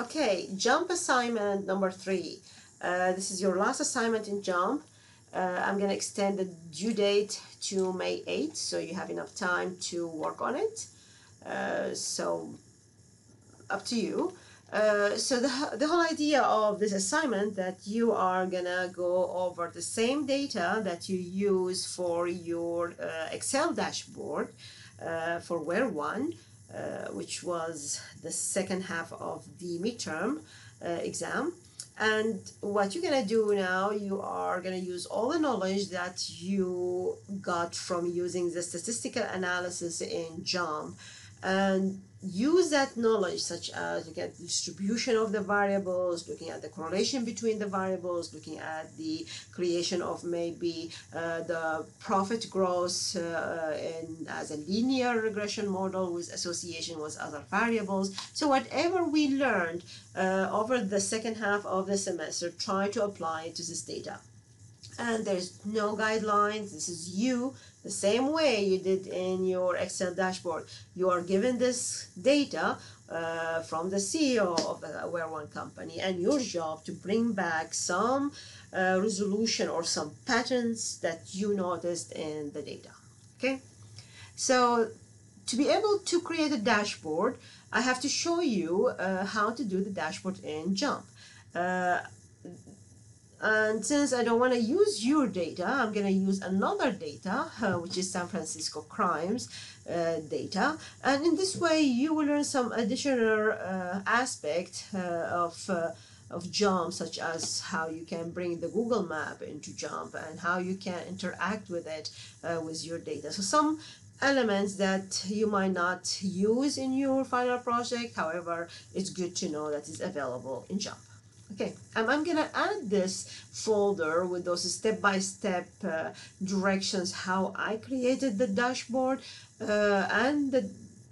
Okay, JMP assignment number three. Uh, this is your last assignment in JMP. Uh, I'm going to extend the due date to May 8th, so you have enough time to work on it. Uh, so, up to you. Uh, so the, the whole idea of this assignment that you are gonna go over the same data that you use for your uh, Excel dashboard uh, for WARE 1 uh, which was the second half of the midterm uh, exam. And what you're gonna do now, you are gonna use all the knowledge that you got from using the statistical analysis in JMP and use that knowledge such as looking at the distribution of the variables looking at the correlation between the variables looking at the creation of maybe uh, the profit growth uh, in, as a linear regression model with association with other variables. So whatever we learned uh, over the second half of the semester try to apply it to this data. And there's no guidelines. This is you the same way you did in your Excel dashboard. You are given this data uh, from the CEO of the WARE One company, and your job to bring back some uh, resolution or some patterns that you noticed in the data. Okay, so to be able to create a dashboard, I have to show you uh, how to do the dashboard in JMP. And since I don't want to use your data, I'm going to use another data, uh, which is San Francisco crimes uh, data. And in this way, you will learn some additional uh, aspect uh, of uh, of JMP, such as how you can bring the Google map into JMP and how you can interact with it uh, with your data. So some elements that you might not use in your final project, however, it's good to know that is available in JMP. Okay, and I'm gonna add this folder with those step-by-step uh, directions how I created the dashboard uh, and the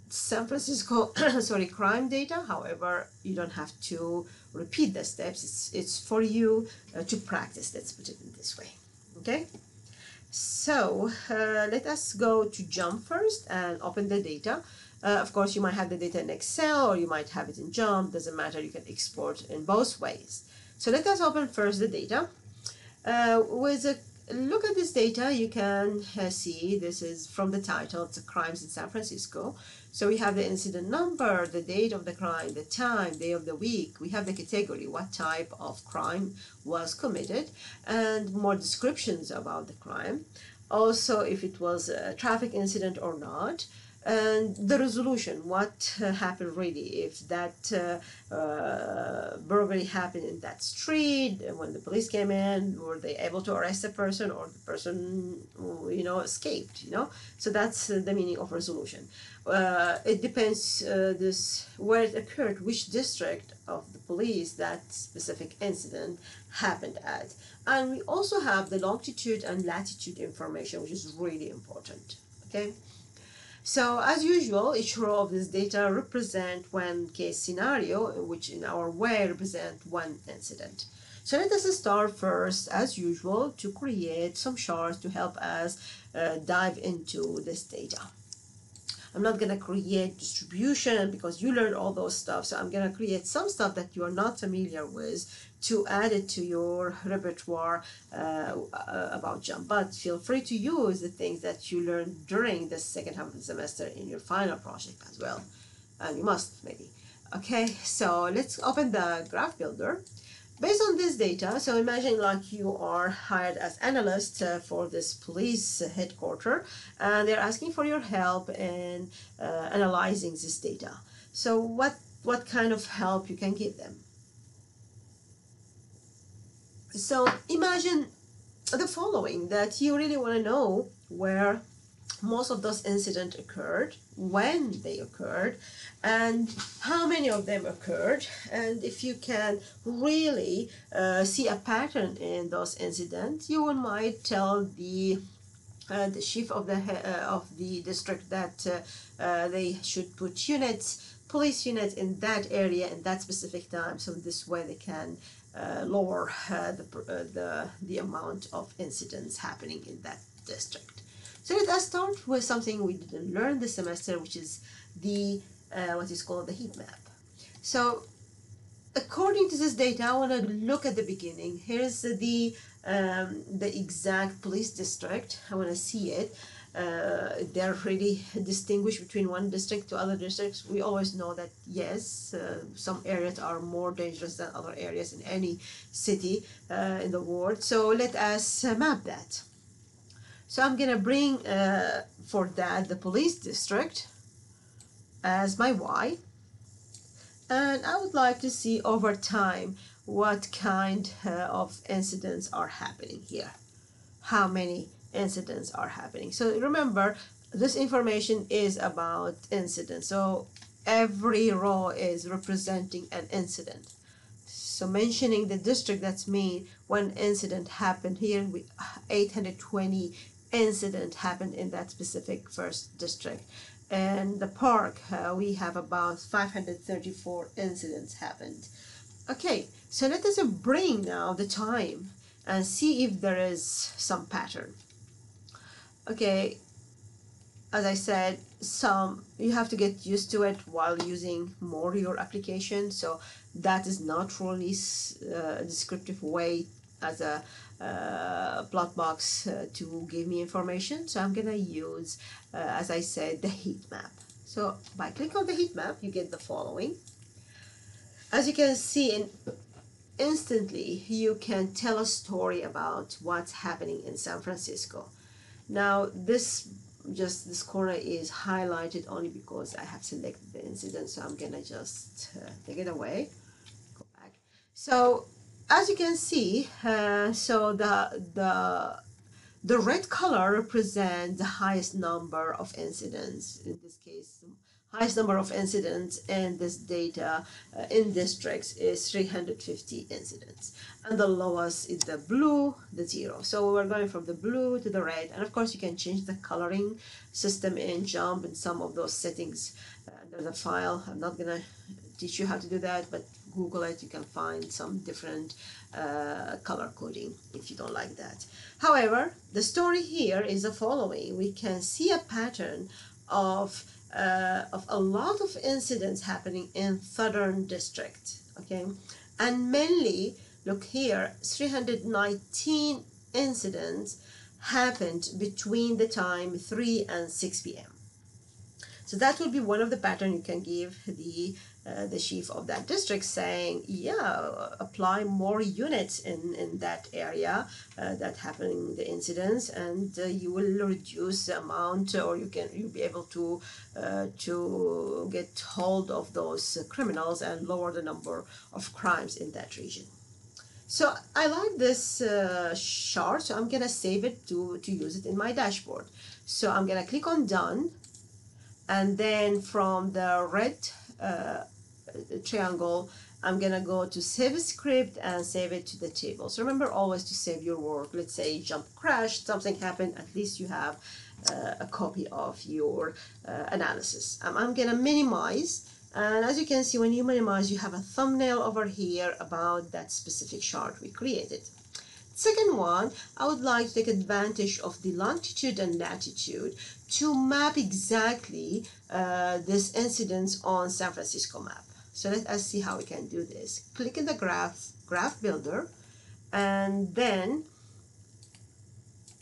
San Francisco sorry crime data. However, you don't have to repeat the steps. It's it's for you uh, to practice. Let's put it in this way. Okay. So uh, let us go to JMP first and open the data. Uh, of course, you might have the data in Excel or you might have it in JMP. Doesn't matter. You can export in both ways. So let us open first the data. Uh, with a look at this data, you can uh, see this is from the title. It's crimes in San Francisco. So we have the incident number, the date of the crime, the time, day of the week. We have the category, what type of crime was committed, and more descriptions about the crime. Also, if it was a traffic incident or not and the resolution what uh, happened really? If that uh, uh, burglary happened in that street when the police came in were they able to arrest the person or the person you know escaped you know? So that's the meaning of resolution. Uh, it depends uh, this where it occurred which district of the police that specific incident happened at. And we also have the longitude and latitude information which is really important okay so as usual, each row of this data represent one case scenario, which in our way represent one incident. So let us start first, as usual, to create some charts to help us uh, dive into this data. I'm not going to create distribution because you learned all those stuff. So I'm going to create some stuff that you are not familiar with to add it to your repertoire uh, uh, about JMP. But feel free to use the things that you learned during the second half of the semester in your final project as well. And you must maybe. Okay, so let's open the graph builder. Based on this data, so imagine like you are hired as analyst uh, for this police headquarters and they're asking for your help in uh, analyzing this data. So what, what kind of help you can give them? So imagine the following, that you really want to know where most of those incidents occurred, when they occurred, and how many of them occurred. And if you can really uh, see a pattern in those incidents, you might tell the uh, the chief of the uh, of the district that uh, uh, they should put units, police units in that area in that specific time. So this way they can uh, lower the the the amount of incidents happening in that district. So let us start with something we didn't learn this semester, which is the uh, what is called the heat map. So according to this data, I want to look at the beginning. Here's the um, the exact police district. I want to see it. Uh, they're really distinguished between one district to other districts. We always know that yes, uh, some areas are more dangerous than other areas in any city uh, in the world. So let us map that. So I'm gonna bring uh, for that the police district as my Y. And I would like to see over time what kind uh, of incidents are happening here. How many incidents are happening. So remember, this information is about incidents. So every row is representing an incident. So mentioning the district, that's mean one incident happened here. We 820 incident happened in that specific first district. And the park, uh, we have about 534 incidents happened. Okay, so let us bring now the time and see if there is some pattern okay as I said some you have to get used to it while using more your application so that is not really uh, a descriptive way as a uh, plot box uh, to give me information. So I'm gonna use uh, as I said the heat map. So by click on the heat map you get the following. As you can see in instantly you can tell a story about what's happening in San Francisco. Now this just this corner is highlighted only because I have selected the incident so I'm gonna just uh, take it away. Go back. So as you can see uh, so the the the red color represents the highest number of incidents in this case highest number of incidents in this data uh, in districts is 350 incidents. And the lowest is the blue the zero. So we're going from the blue to the red. And of course you can change the coloring system in JMP in some of those settings there's a file. I'm not gonna teach you how to do that but google it you can find some different uh, color coding if you don't like that. However the story here is the following. We can see a pattern of uh, of a lot of incidents happening in southern district okay? And mainly look here 319 incidents happened between the time 3 and 6 p.m so that would be one of the pattern you can give the uh, the chief of that district saying, yeah, apply more units in, in that area uh, that happening the incidents, and uh, you will reduce the amount, or you can you'll be able to uh, to get hold of those criminals and lower the number of crimes in that region. So I like this uh, chart, so I'm gonna save it to, to use it in my dashboard. So I'm gonna click on done and then from the red triangle, I'm gonna go to save script and save it to the table. So remember always to save your work. Let's say JMP crashed, something happened, at least you have uh, a copy of your uh, analysis. Um, I'm gonna minimize and as you can see when you minimize you have a thumbnail over here about that specific chart we created. Second one, I would like to take advantage of the longitude and latitude to map exactly uh, this incidence on San Francisco map. So let us see how we can do this. Click in the graph, graph builder, and then,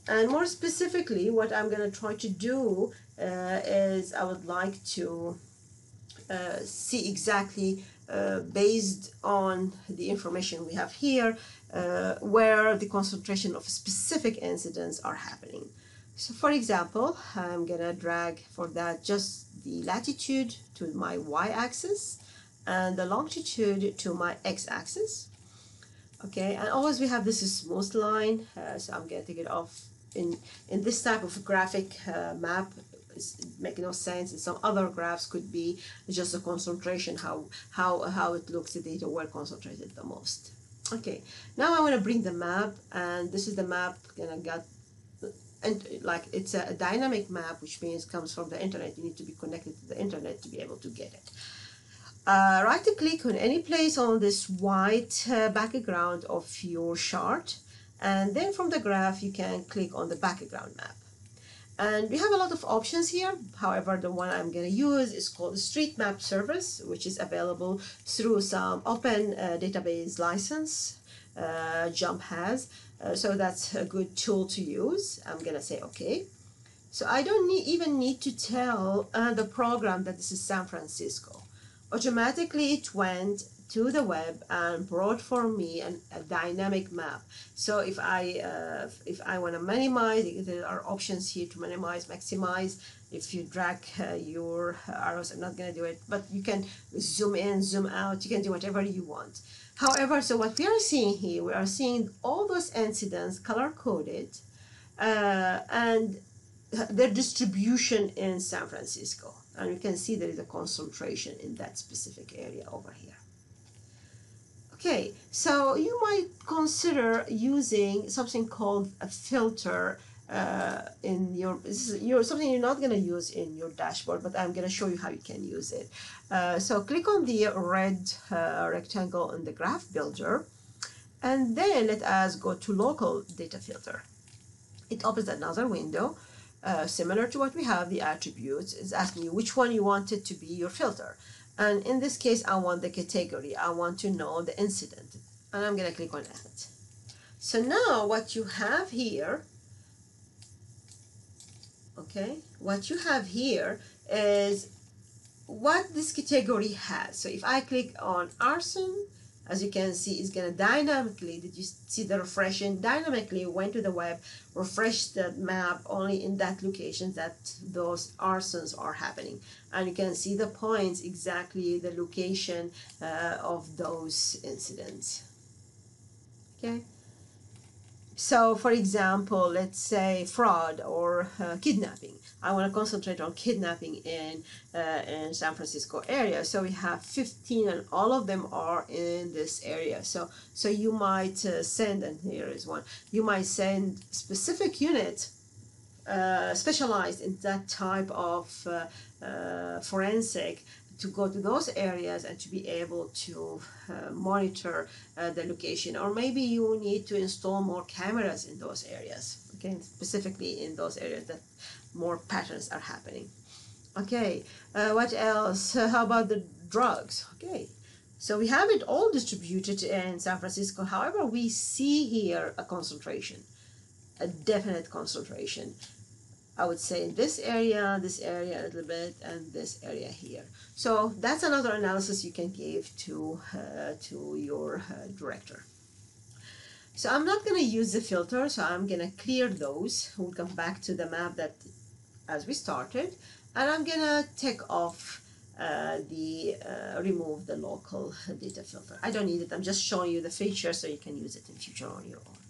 and more specifically, what I'm going to try to do uh, is I would like to uh, see exactly uh, based on the information we have here, uh, where the concentration of specific incidents are happening. So for example, I'm gonna drag for that just the latitude to my y-axis and the longitude to my x-axis. Okay and always we have this is smooth line uh, so I'm gonna take it off. In in this type of graphic uh, map it's making no sense. And some other graphs could be just a concentration how how how it looks the data were concentrated the most. Okay now I want to bring the map and this is the map gonna get and like it's a, a dynamic map which means comes from the internet. You need to be connected to the internet to be able to get it uh, right click on any place on this white uh, background of your chart and then from the graph you can click on the background map And we have a lot of options here. However, the one I'm going to use is called the Street Map Service, which is available through some open uh, database license uh, JMP has. Uh, so that's a good tool to use. I'm going to say OK. So I don't need, even need to tell uh, the program that this is San Francisco. Automatically it went to the web and brought for me an, a dynamic map. So if I uh, if I want to minimize, there are options here to minimize, maximize. If you drag uh, your arrows, I'm not going to do it, but you can zoom in, zoom out. You can do whatever you want. However, so what we are seeing here, we are seeing all those incidents color coded, uh, and their distribution in San Francisco. And you can see there is a concentration in that specific area over here. Okay, so you might consider using something called a filter uh, in your, your something you're not going to use in your dashboard, but I'm going to show you how you can use it. Uh, so click on the red uh, rectangle in the graph builder, and then let us go to local data filter. It opens another window. Uh, similar to what we have, the attributes is asking you which one you want it to be your filter. And in this case, I want the category. I want to know the incident. And I'm going to click on Add. So now what you have here, okay, what you have here is what this category has. So if I click on arson, as you can see, it's going to dynamically, did you see the refreshing? Dynamically went to the web, refreshed the map only in that location that those arsons are happening. And you can see the points, exactly the location uh, of those incidents. Okay. So, for example, let's say fraud or uh, kidnapping. I want to concentrate on kidnapping in uh, in San Francisco area. So we have 15, and all of them are in this area. So so you might uh, send, and here is one. You might send specific unit uh, specialized in that type of uh, uh, forensic to go to those areas and to be able to uh, monitor uh, the location. Or maybe you need to install more cameras in those areas okay? Specifically in those areas that more patterns are happening. Okay uh, what else? How about the drugs? Okay so we have it all distributed in San Francisco. However we see here a concentration a definite concentration I would say this area, this area a little bit, and this area here. So that's another analysis you can give to, uh, to your uh, director. So I'm not going to use the filter, so I'm going to clear those. We'll come back to the map that as we started, and I'm going to take off uh, the uh, remove the local data filter. I don't need it. I'm just showing you the feature so you can use it in future on your own.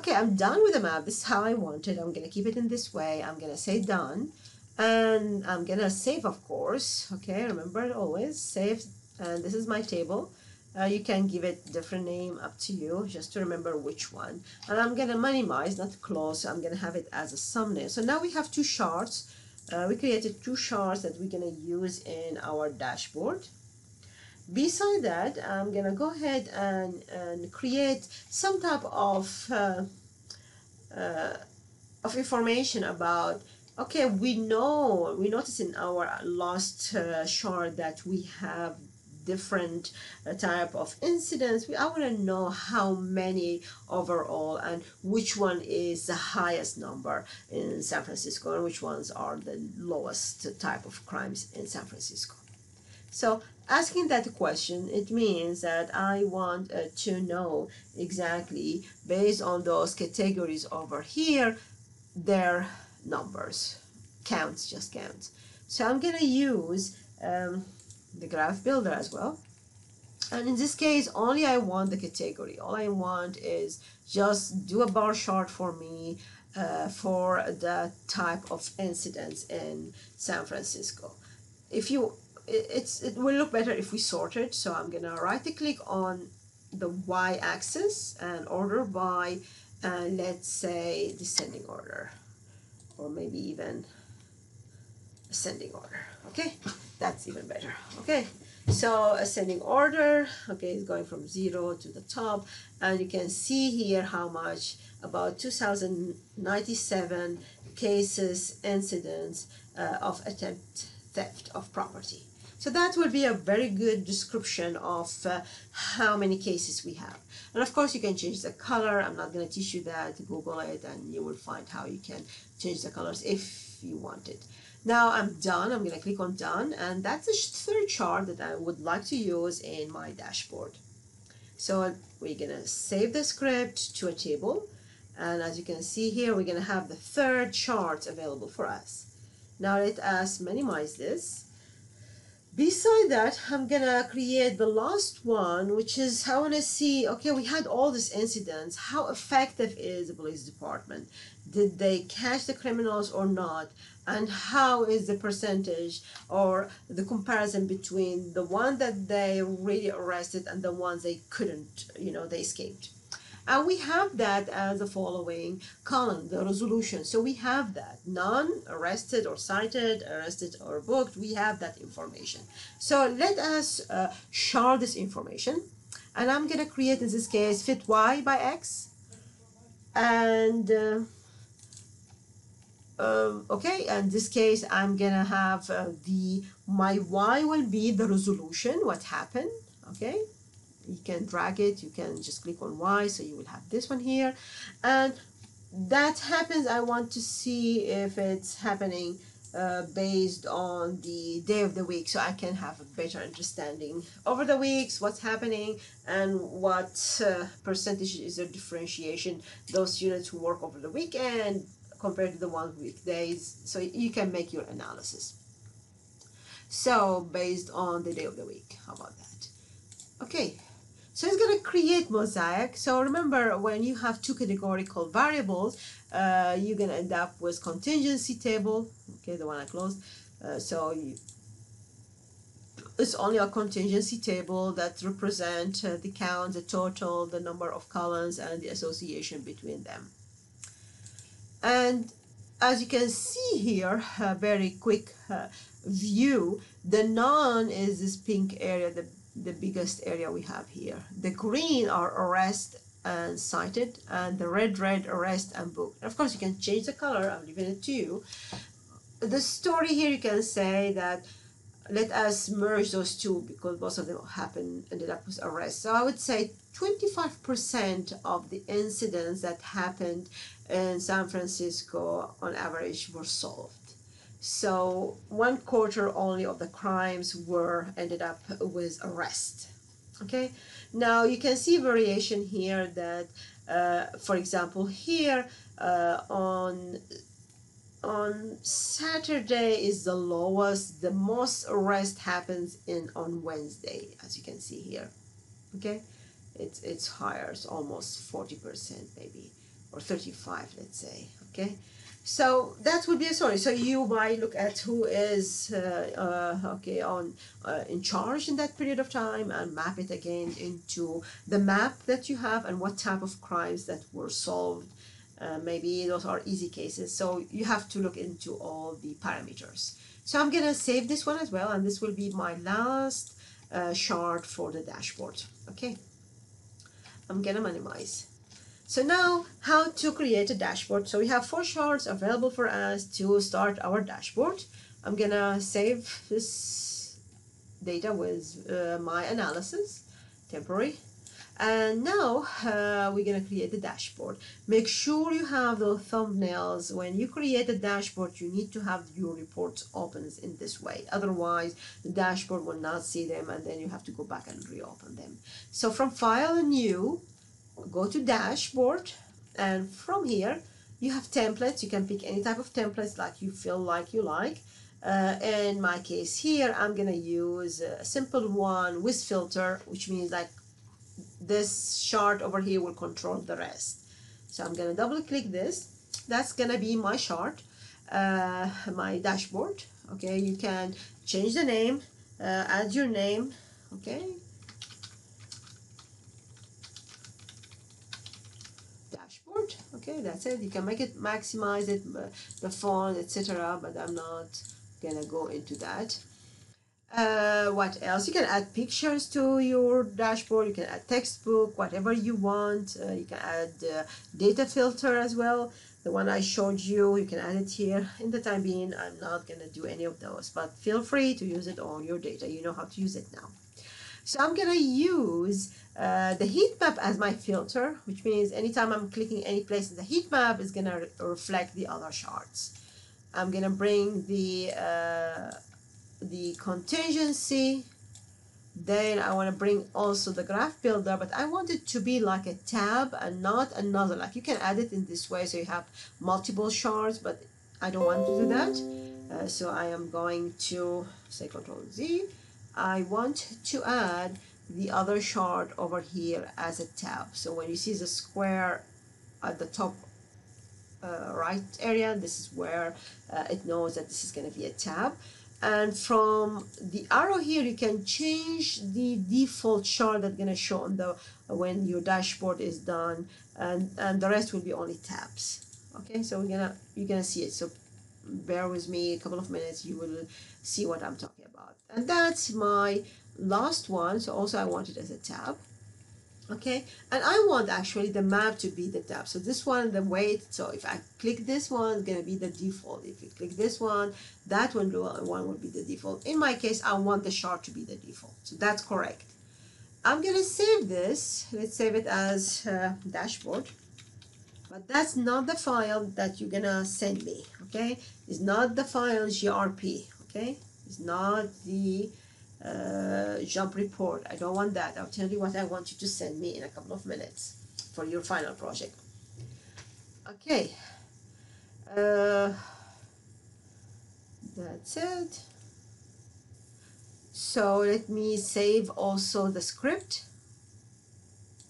Okay, I'm done with the map. This is how I want it. I'm going to keep it in this way. I'm going to say done. And I'm going to save, of course. Okay, remember always save. And this is my table. Uh, you can give it different name up to you just to remember which one. And I'm going to minimize, not close. I'm going to have it as a thumbnail. So now we have two charts. Uh, we created two charts that we're going to use in our dashboard. Beside that, I'm gonna go ahead and, and create some type of uh, uh, of information about okay we know we notice in our last uh, chart that we have different uh, type of incidents. We, i want to know how many overall and which one is the highest number in san francisco and which ones are the lowest type of crimes in san francisco so asking that question, it means that I want uh, to know exactly based on those categories over here, their numbers, counts, just counts. So I'm going to use um, the graph builder as well. And in this case, only I want the category. All I want is just do a bar chart for me uh, for the type of incidents in San Francisco. If you it's it will look better if we sort it. So I'm gonna right click on the y-axis and order by, uh, let's say descending order, or maybe even ascending order. Okay, that's even better. Okay, so ascending order. Okay, it's going from zero to the top, and you can see here how much about 2097 cases, incidents uh, of attempt theft of property. So that would be a very good description of uh, how many cases we have. And of course you can change the color. I'm not going to teach you that. Google it and you will find how you can change the colors if you want it. Now I'm done. I'm going to click on done and that's the third chart that I would like to use in my dashboard. So we're going to save the script to a table and as you can see here we're going to have the third chart available for us. Now let us minimize this beside that i'm gonna create the last one which is i want to see okay we had all these incidents. How effective is the police department? Did they catch the criminals or not? And how is the percentage or the comparison between the one that they really arrested and the ones they couldn't you know they escaped and we have that as the following column, the resolution. So we have that, none arrested or cited, arrested or booked, we have that information. So let us uh, share this information. And I'm gonna create, in this case, fit y by x. And uh, um, okay, in this case, I'm gonna have uh, the, my y will be the resolution, what happened, okay? You can drag it you can just click on Y so you will have this one here. And that happens I want to see if it's happening uh, based on the day of the week so I can have a better understanding over the weeks what's happening and what uh, percentage is the differentiation those units who work over the weekend compared to the one weekdays so you can make your analysis. So based on the day of the week how about that? Okay so it's going to create mosaic. So remember, when you have two categorical variables, uh, you're going to end up with contingency table. Okay, the one I closed. Uh, so you, it's only a contingency table that represent uh, the count, the total, the number of columns, and the association between them. And as you can see here, a very quick uh, view, the non is this pink area, the the biggest area we have here. The green are arrest and cited, and the red, red arrest and booked. Of course, you can change the color. I'm leaving it to you. The story here, you can say that let us merge those two because most of them happened ended up with arrest. So I would say 25% of the incidents that happened in San Francisco on average were solved. So one quarter only of the crimes were ended up with arrest. Okay, now you can see variation here that, uh, for example, here uh, on on Saturday is the lowest. The most arrest happens in on Wednesday, as you can see here. Okay, it's it's higher. It's almost forty percent maybe, or thirty five, let's say. Okay. So that would be a story. So you might look at who is uh, uh, okay on uh, in charge in that period of time and map it again into the map that you have and what type of crimes that were solved. Uh, maybe those are easy cases. So you have to look into all the parameters. So I'm gonna save this one as well, and this will be my last uh, chart for the dashboard. Okay, I'm gonna minimize. So now how to create a dashboard. So we have four charts available for us to start our dashboard. I'm gonna save this data with uh, my analysis, temporary. And now uh, we're gonna create the dashboard. Make sure you have the thumbnails. When you create a dashboard, you need to have your reports open in this way. Otherwise, the dashboard will not see them and then you have to go back and reopen them. So from File and New, go to dashboard and from here you have templates. You can pick any type of templates like you feel like you like. Uh, in my case here I'm gonna use a simple one with filter which means like this chart over here will control the rest. So I'm gonna double click this. That's gonna be my chart uh, my dashboard. Okay you can change the name uh, add your name. Okay okay that's it. You can make it maximize it uh, the font etc but I'm not gonna go into that. Uh, what else? You can add pictures to your dashboard. You can add textbook whatever you want. Uh, you can add uh, data filter as well. The one I showed you you can add it here. In the time being I'm not gonna do any of those but feel free to use it on your data. You know how to use it now. So I'm gonna use uh, the heat map as my filter which means anytime I'm clicking any place in the heat map is gonna re reflect the other charts I'm gonna bring the uh, the contingency. Then I want to bring also the graph builder but I want it to be like a tab and not another. Like you can add it in this way so you have multiple charts but I don't want to do that. Uh, so I am going to say control Z. I want to add the other chart over here as a tab. So when you see the square at the top uh, right area this is where uh, it knows that this is going to be a tab. And from the arrow here you can change the default chart that's going to show on the when your dashboard is done and and the rest will be only tabs. Okay so we're gonna you're gonna see it. So bear with me a couple of minutes you will see what i'm talking about. And that's my last one so also i want it as a tab okay? And I want actually the map to be the tab. So this one the weight so if I click this one it's gonna be the default. If you click this one that one one will be the default. In my case I want the chart to be the default. So that's correct. I'm gonna save this. Let's save it as uh, dashboard. But that's not the file that you're gonna send me okay? It's not the file JRP okay? It's not the uh, JMP report. I don't want that. I'll tell you what I want you to send me in a couple of minutes for your final project. Okay. Uh, that's it. So let me save also the script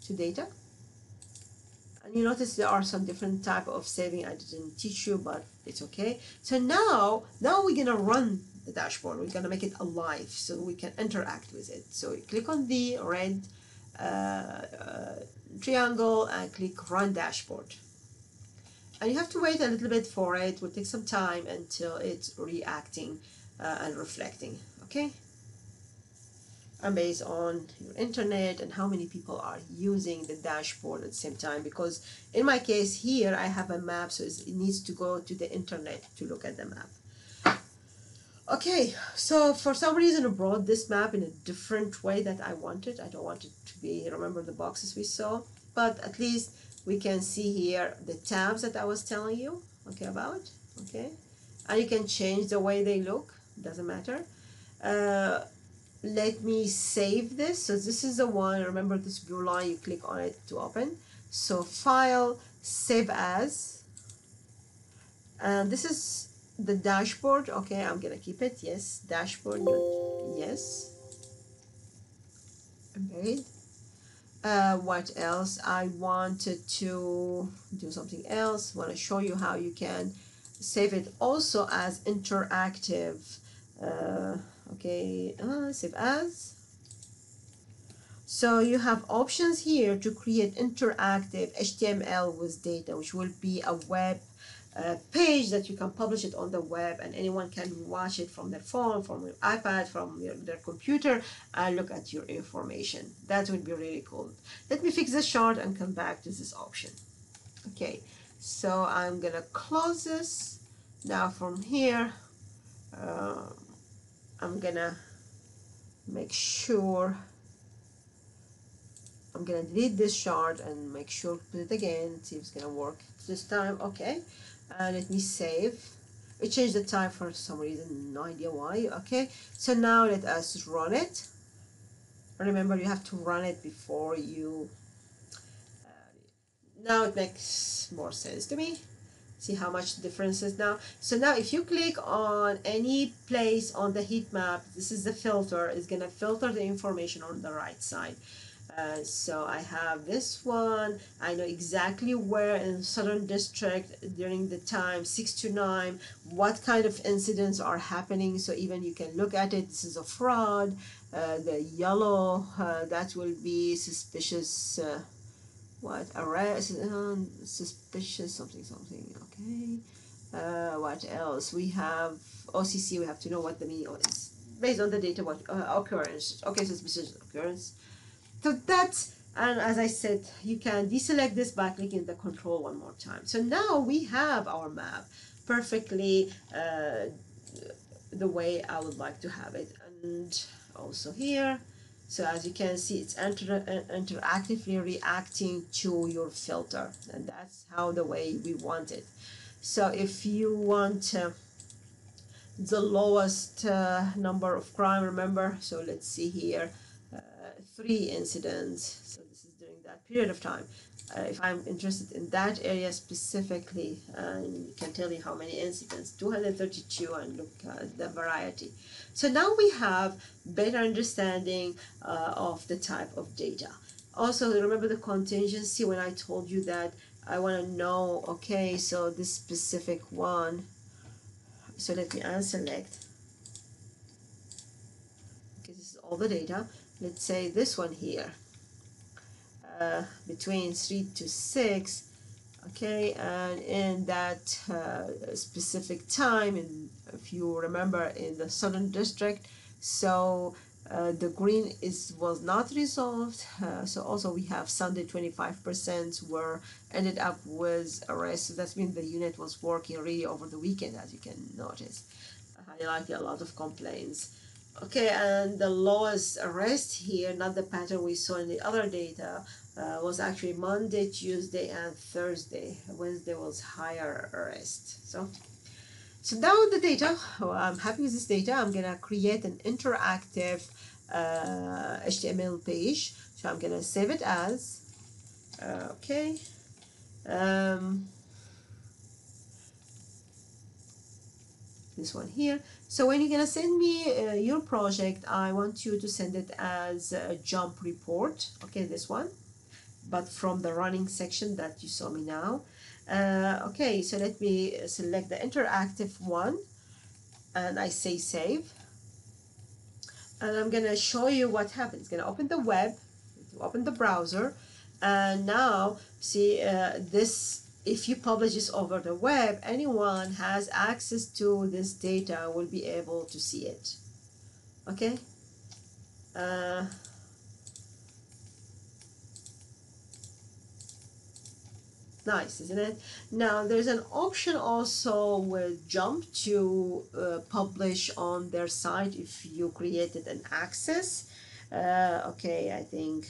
to data. And you notice there are some different type of saving I didn't teach you, but it's okay. So now, now we're gonna run the dashboard. We're going to make it alive so we can interact with it. So you click on the red uh, uh, triangle and click Run Dashboard. And you have to wait a little bit for it. It will take some time until it's reacting uh, and reflecting. Okay? And based on your internet and how many people are using the dashboard at the same time. Because in my case here, I have a map, so it needs to go to the internet to look at the map. Okay, so for some reason I brought this map in a different way that I wanted. I don't want it to be, remember the boxes we saw, but at least we can see here the tabs that I was telling you, okay, about, okay? And you can change the way they look, doesn't matter. Uh, let me save this. So this is the one, remember this blue line, you click on it to open. So file, save as, and this is the dashboard okay I'm gonna keep it yes dashboard yes. Buried uh, what else? I wanted to do something else want to show you how you can save it also as interactive uh, okay uh, save as. So you have options here to create interactive HTML with data which will be a web uh, page that you can publish it on the web and anyone can watch it from their phone, from their iPad, from their, their computer and look at your information. That would be really cool. Let me fix this chart and come back to this option. Okay, so I'm gonna close this. Now from here, uh, I'm gonna make sure I'm gonna delete this chart and make sure put it again see if it's gonna work this time okay let me save. It changed the time for some reason no idea why okay? So now let us run it. Remember you have to run it before you uh, now it makes more sense to me. See how much difference is now. So now if you click on any place on the heat map this is the filter it's gonna filter the information on the right side uh, so I have this one. I know exactly where in Southern District during the time 6 to 9, what kind of incidents are happening. So even you can look at it. This is a fraud. Uh, the yellow, uh, that will be suspicious, uh, what, arrest, uh, suspicious something, something, okay. What else? We have OCC, we have to know what the meaning is. Based on the data, what occurrence, okay, suspicious occurrence so that's and as I said you can deselect this by clicking the control one more time. So now we have our map perfectly uh, the way I would like to have it. And also here so as you can see it's inter interactively reacting to your filter. And that's how the way we want it. So if you want uh, the lowest uh, number of crime remember? So let's see here three incidents so this is during that period of time. Uh, if I'm interested in that area specifically and uh, can tell you how many incidents 232 and look at the variety. So now we have better understanding uh, of the type of data. Also remember the contingency when I told you that I want to know okay so this specific one so let me unselect. Okay this is all the data let's say this one here. Uh, between 3 to 6 okay and in that uh, specific time in if you remember in the southern district so uh, the green is was not resolved uh, so also we have Sunday 25% were ended up with arrest so that means the unit was working really over the weekend as you can notice. Highlighting a lot of complaints okay and the lowest arrest here not the pattern we saw in the other data uh, was actually Monday, Tuesday, and Thursday. Wednesday was higher arrest. So, so now the data. Well, I'm happy with this data. I'm gonna create an interactive uh, HTML page. So I'm gonna save it as. Uh, okay. Um, this one here. So when you're gonna send me uh, your project, I want you to send it as a JMP report. Okay, this one but from the running section that you saw me now. Uh, okay, so let me select the interactive one and I say save. And I'm gonna show you what happens. Gonna open the web, open the browser, and now see uh, this if you publish this over the web, anyone has access to this data will be able to see it. Okay. Uh, nice isn't it now there's an option also with JMP to uh, publish on their site if you created an access uh, okay I think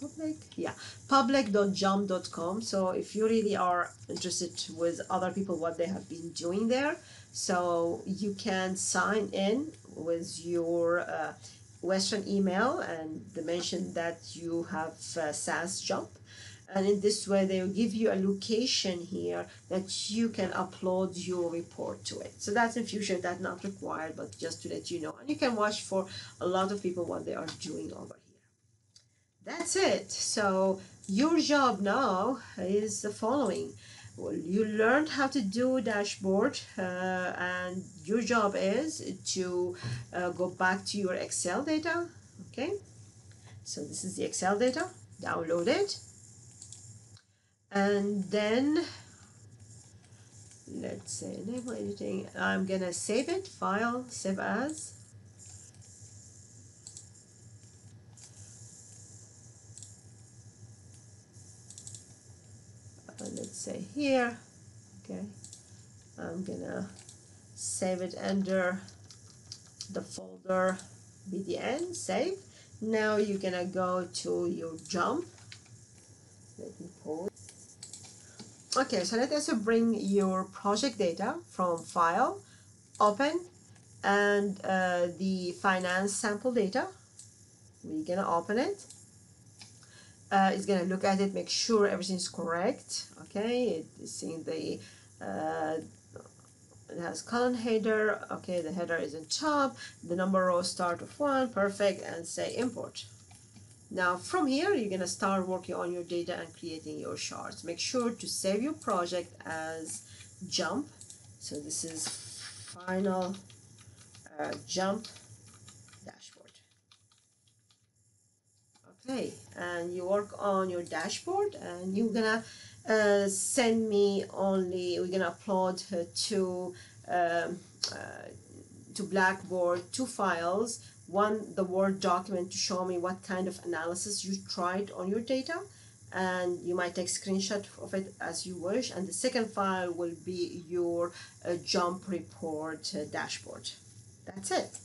public? Yeah. Public.jmp.com so if you really are interested with other people what they have been doing there so you can sign in with your uh, western email and mention that you have uh, SAS JMP. And in this way they will give you a location here that you can upload your report to it. So that's in future that's not required but just to let you know. And you can watch for a lot of people what they are doing over that's it. So your job now is the following. Well, you learned how to do dashboard uh, and your job is to uh, go back to your excel data okay? So this is the excel data. Download it. And then let's say enable editing. I'm gonna save it file save as uh, let's say here okay I'm gonna save it under the folder bdn save now you're gonna go to your JMP let me pause Okay, so let us bring your project data from file, open, and uh, the finance sample data. We're gonna open it. Uh, it's gonna look at it, make sure everything's correct. Okay, it's seeing the uh, it has column header. Okay, the header is in top. The number row start of one, perfect, and say import. Now from here, you're gonna start working on your data and creating your charts. Make sure to save your project as JMP. So this is final uh, JMP dashboard. Okay, and you work on your dashboard and you're gonna uh, send me only, we're gonna upload to, um, uh, to Blackboard two files one the Word document to show me what kind of analysis you tried on your data and you might take screenshot of it as you wish and the second file will be your uh, JMP report uh, dashboard. That's it